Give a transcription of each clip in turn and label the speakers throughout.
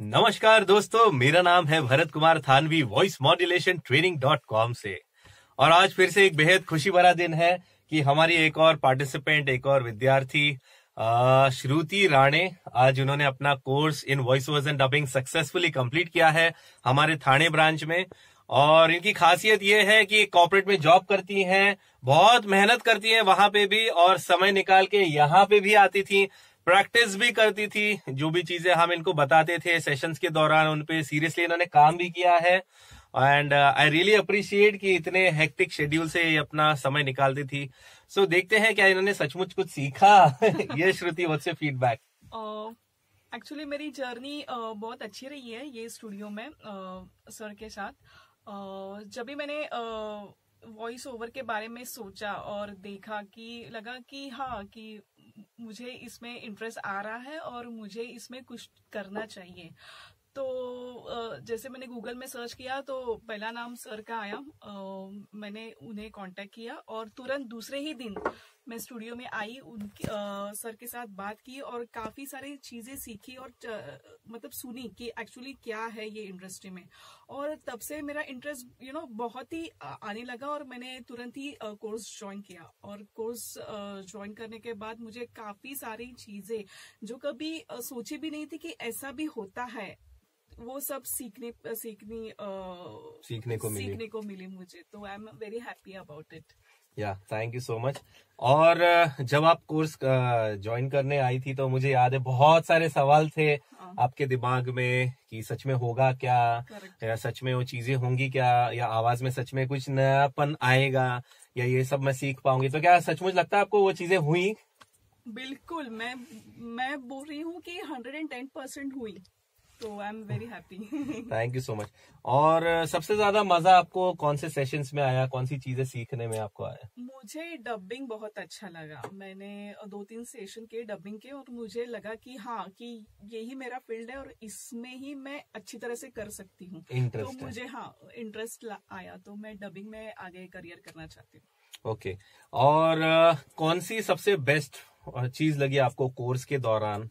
Speaker 1: नमस्कार दोस्तों, मेरा नाम है Bharat Kumar Thanvi voice modulation training dot com से। और आज फिर से एक बेहद खुशी भरा दिन है कि हमारी एक और पार्टिसिपेंट एक और विद्यार्थी श्रुति राणे, आज उन्होंने अपना course in voice overs and dubbing successfully complete किया है हमारे थाने ब्रांच में। और इनकी खासियत ये है कि कॉर्पोरेट में जॉब करती हैं, बहुत मेहनत करती हैं वहाँ पे भी और समय निकाल के यहाँ पे भी आती थी। प्रैक्टिस भी करती थी जो भी चीज़ें हम इनको बताते थे सेशंस के दौरान उनपे सीरियसली इन्होंने काम भी किया है। एंड आई रियली अप्रिशिएट कि इतने हेक्टिक शेड्यूल से ये अपना समय निकालती थी। सो so, देखते हैं क्या इन्होंने सचमुच कुछ सीखा? ये Shruti what's your feedback
Speaker 2: actually मेरी जर्नी uh, बहुत अच्छी रही है ये स्टूडियो में सर uh, के साथ। uh, जब भी मैंने वॉइस ओवर के बारे में सोचा और देखा कि लगा कि हाँ कि मुझे इसमें इंटरेस्ट आ रहा है और मुझे इसमें कुछ करना चाहिए। तो जैसे मैंने गूगल में सर्च किया तो पहला नाम सर का आया। मैंने उन्हें कांटेक्ट किया और तुरंत दूसरे ही दिन मैं स्टूडियो में आई, उनकी सर के साथ बात की और काफ़ी सारी चीज़ें सीखी और मतलब सुनी कि एक्चुअली क्या है ये इंडस्ट्री में। और तब से मेरा इंटरेस्ट यू नो बहुत ही आने लगा और मैंने तुरंत ही कोर्स ज्वाइन किया। और कोर्स ज्वाइन करने के बाद मुझे काफ़ी सारी चीज़ें, जो कभी सोची भी नहीं थी कि ऐसा भी होता है वो सब सीखने सीखनी
Speaker 1: सीखने को मिली।
Speaker 2: सीखने को मिली मुझे तो I am very happy about it
Speaker 1: या थैंक यू सो मच और जब आप कोर्स ज्वाइन करने आई थी तो मुझे याद है बहुत सारे सवाल थे हाँ। आपके दिमाग में कि सच में होगा क्या? या सच में वो चीज़ें होंगी क्या? या आवाज़ में सच में कुछ नयापन आएगा? या ये सब मैं सीख पाऊँगी? तो क्या सचमुच लगता है आपको वो चीज़ें हुई?
Speaker 2: बिल्कुल मैं मैं बोल रही हूँ कि हंड्रेड एंड टेन परसेंट हुई। तो I am very happy
Speaker 1: thank you so much और सबसे ज़्यादा मज़ा आपको कौन से सेशंस में आया? कौन सी चीज़ें सीखने में आपको आया?
Speaker 2: मुझे डबिंग बहुत अच्छा लगा। मैंने दो तीन सेशन के डबिंग के और मुझे लगा कि हाँ कि यही मेरा फ़ील्ड है और इसमें ही मैं अच्छी तरह से कर सकती हूँ। तो मुझे हाँ इंटरेस्ट आया। तो मैं डबिंग में आगे करियर करना चाहती हूँ।
Speaker 1: Okay okay. और कौन सी सबसे बेस्ट चीज़ लगी आपको कोर्स के दौरान?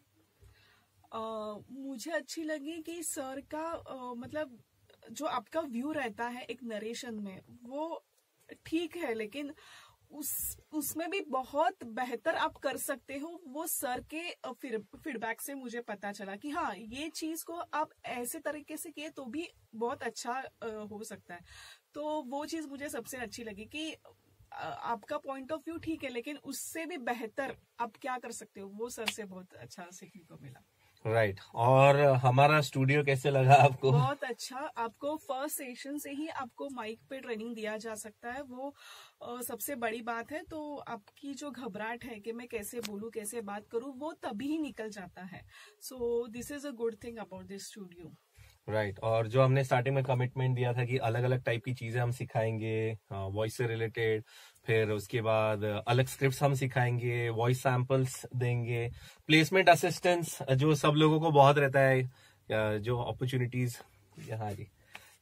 Speaker 2: मुझे अच्छी लगी कि सर का आ, मतलब जो आपका व्यू रहता है एक नरेशन में वो ठीक है लेकिन उस उसमें भी बहुत बेहतर आप कर सकते हो। वो सर के फिर फीडबैक से मुझे पता चला कि हाँ ये चीज़ को आप ऐसे तरीके से किए तो भी बहुत अच्छा हो सकता है। तो वो चीज़ मुझे सबसे अच्छी लगी कि आपका पॉइंट ऑफ़ व्यू ठीक है लेकिन उससे भी बेहतर आप क्या कर सकते हो वो सर से बहुत अच्छा सीखने को मिला।
Speaker 1: Right right. और हमारा स्टूडियो कैसे लगा आपको?
Speaker 2: बहुत अच्छा। आपको फ़र्स्ट सेशन से ही आपको माइक पे ट्रेनिंग दिया जा सकता है। वो सबसे बड़ी बात है। तो आपकी जो घबराहट है कि मैं कैसे बोलूँ, कैसे बात करूँ, वो तभी ही निकल जाता है। So this is a good thing about this studio
Speaker 1: right right. और जो हमने स्टार्टिंग में कमिटमेंट दिया था कि अलग अलग टाइप की चीज़ें हम सिखाएँगे वॉइस से रिलेटेड फिर उसके बाद अलग स्क्रिप्ट हम सिखाएँगे वॉइस सैंपल्स देंगे प्लेसमेंट असिस्टेंस जो सब लोगों को बहुत रहता है जो अपॉर्चुनिटीज़ हाँ जी,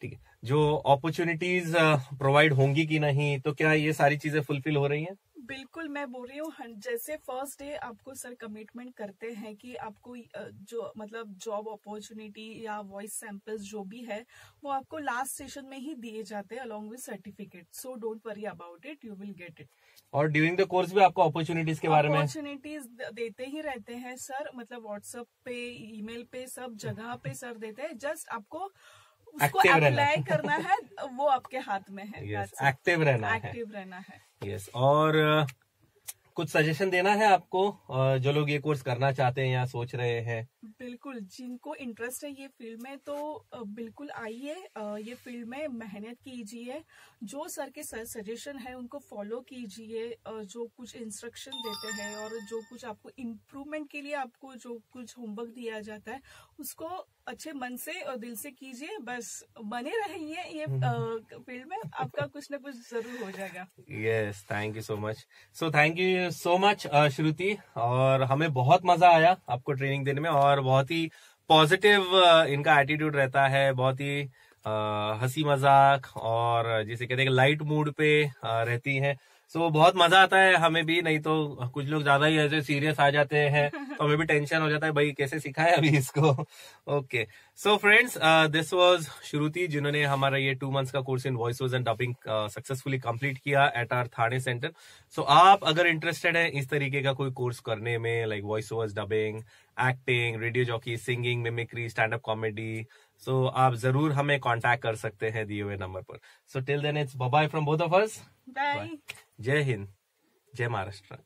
Speaker 1: ठीक है, जो अपॉर्चुनिटीज़ प्रोवाइड होंगी कि नहीं तो क्या ये सारी चीज़ें फुलफिल हो रही हैं
Speaker 2: बिल्कुल मैं बोल रही हूँ जैसे फ़र्स्ट डे आपको सर कमिटमेंट करते हैं कि आपको जो मतलब जॉब अपॉर्चुनिटी या वॉइस सैंपल्स जो भी है वो आपको लास्ट सेशन में ही दिए जाते हैं along with certificate so don't worry about it you will get it
Speaker 1: और ड्यूरिंग द कोर्स भी आपको अपॉर्चुनिटीज़ के बारे में?
Speaker 2: अपॉर्चुनिटीज़ देते ही रहते हैं सर मतलब व्हाट्सएप पे ईमेल पे सब जगह पे सर देते हैं। जस्ट आपको उसको रहना करना है वो आपके हाथ में है यस
Speaker 1: एक्टिव रहना
Speaker 2: है। एक्टिव रहना है।
Speaker 1: यस और कुछ सजेशन देना है आपको? जो लोग ये कोर्स करना चाहते हैं या सोच रहे हैं
Speaker 2: बिल्कुल जिनको इंटरेस्ट है ये फ़ील्ड में तो बिल्कुल आइए ये फ़ील्ड में मेहनत कीजिए जो सर के सर सजेशन है उनको फॉलो कीजिए जो कुछ इंस्ट्रक्शन देते हैं और जो कुछ आपको इम्प्रूवमेंट के लिए आपको जो कुछ होमवर्क दिया जाता है उसको अच्छे मन से और दिल से कीजिए बस बने रहिए ये फ़ील्ड में आपका कुछ ना कुछ ज़रूर हो जाएगा।
Speaker 1: Yes thank you so much so thank you so much Shruti और हमें बहुत मज़ा आया आपको ट्रेनिंग देने में और बहुत ही पॉजिटिव uh, इनका एटीट्यूड रहता है बहुत ही uh, हँसी मज़ाक और जिसे कहते हैं लाइट मूड पे uh, रहती हैं। सो so, बहुत मज़ा आता है हमें भी नहीं तो कुछ लोग ज़्यादा ही ऐसे सीरियस आ जाते हैं तो हमें भी टेंशन हो जाता है भाई कैसे सिखाए अभी इसको? Okay so friends this was Shruti जिन्होंने हमारा ये टू मंथ्स का course in voice and dubbing successfully complete किया एट आर थाने सेंटर सो आप अगर इंटरेस्टेड है इस तरीके का कोई कोर्स करने में like voice overs dubbing acting radio jockey singing mimicry stand up comedy so आप ज़रूर हमें कॉन्टेक्ट कर सकते हैं दिए हुए नंबर पर. So till then it's bye from both of us
Speaker 2: bye
Speaker 1: जय हिंद जय महाराष्ट्र